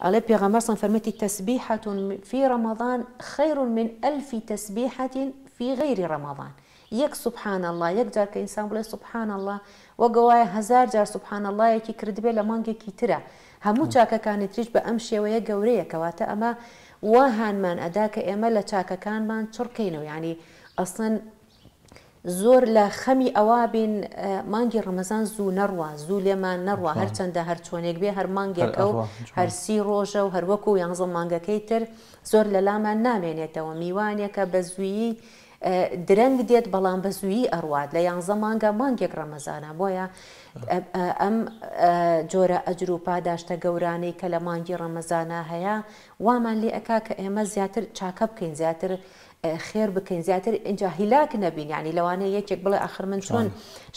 على بيغمبر صلى فرمتي تسبيحة في رمضان خير من ألف تسبيحة في غير رمضان يك سبحان الله يك جارك إنسان بلا سبحان الله وقوايا هزار جار سبحان الله يكي كردبي لمانجي كي ترى همو جاكا كانت يتريج بأمشي ويا قوريا كواتا أما وهان من أداك إما لچاكا كان من تركينو يعني أصلا زۆر لە خەمی ئەوا بین مانگی ڕەمەزان زوو نەڕوە زوو لێمان نەڕوە هەرچەندە هەرچۆنێک بێ هەر مانگێکە و هەرسی ڕۆژە و هەروەکو و یانزە مانگەکەی تر زۆر لە لامان نامێنێتەوە میوانێکە بە زوویی درەنگ دێت بەڵام بە زوویی ئەڕوات لە یانزە مانگە مانگێک ڕەمەزانە بۆیە ئەم جۆرە ئەجر و پاداشتە گەورانەی کە لە مانگی ڕەمەزانە هەیە وامان لێ ئەکا کە ئێمە زیاتر چاکە بکەین زیاتر خێر بکەین زیاتر اینجا هیلاک نەبین ینی لەوانەیە یەکێک بڵێ ئاخر من چۆن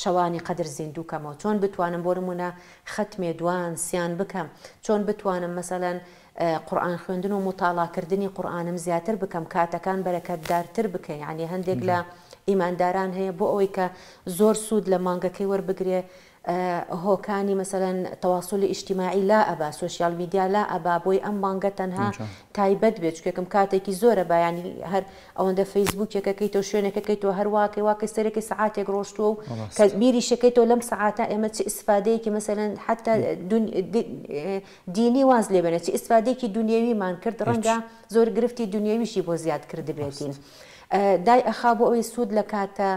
شەوانی قدر زیندووکەمەوە چۆن بتوانم بۆ نمونە خەتمێ دوان سیان بکەم چۆن بتوانم مەسەلەن قورآان خوێندن و مطاڵاکردنی قورآانم زیاتر بکەم کاتەکان بەرەکەتدارتر بکەین ینی هەندێک لە ئیمانداران هەیە بۆ ئەوەی کە زۆر سوود لە مانگەکەی وەربگرێ هۆکانی مثلەن تەواسولی ئیشتیماعی لا ئەبا سوسیال میدیا لا ئەبا بۆی ئەم بانگە تەنها تایبەت بێت چکێکم کاتێکی زۆرە بایانی هەر ئەوەندە فەیسبوکێکەکەی تۆ شوێنەکەکەی تۆ هەرواکەی واکە سەرێکی سعاتێک ڕۆشتووە و کە بیری شەکەی تۆ لەم سعاتە ئێمە چ ئیسفادەیەکی مثلەن حتا دینی واز لێ بێنە چ ئیسفادێکی دنیاویمان کرد ڕەنگە زۆر گرفتی دنیاویشی بۆ زیاد کرد بێتین. دای ئەخا بۆ ئەوی سوود لە کاتە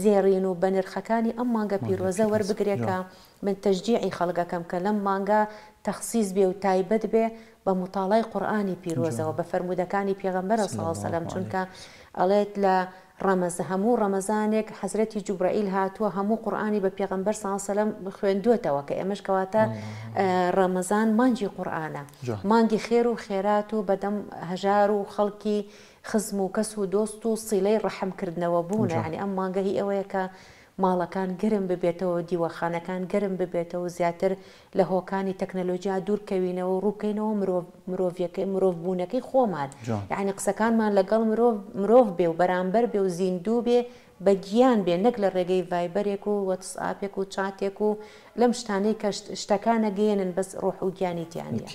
زێڕین و بەنرخەکانی ئەم مانگە پیرۆزە وەربگرێکە من تەشجیعی خەڵگەکەم کە لەم مانگە تەخصیز بێ و تایبەت بێ بە مطالای قورآانی پیرۆزەوە بە فرەرمودەکانی پێغمبەرە ساڵ سەلام چونکە ئەڵێت لە ڕەمەزە هەموو ڕەمەزانێک حەزرەتی جوبرائیل هاتووە هەموو قورآانی بە پێغمبەر ساسەلم خوێندوێتەوە کە ئێمەشکەواتە ڕەمەزان مانگی قورآانە مانگی خێر و خێرات و بەدەم هەژار و خەڵکی خزم و کەس و دۆست و سیلەی ڕەحمکردنەوە بوون ینی ئەم مانگەهی ئەوەیە کە ماڵەکان گرم ببێتەوە دیوەخانەکان گرم ببێتەوە زیاتر لە هۆکانی تەکنەلۆژیا دوورکەوینەوە ڕووکەینەوە مرۆڤەکەی مرۆڤبوونەکەی خۆمان یعنی قسەکانمان لەگەڵ مرۆڤ مرۆڤ بێ و بەرامبەر بێ و زیندوو بێ بە گیان بێ نەک لە ڕێگەی ڤایبەرێک و وەتسئاپێک و چاتێک و لەم شتانەی کە شتەکانە گەێنن بەس ڕۆح و گیانیتییانە.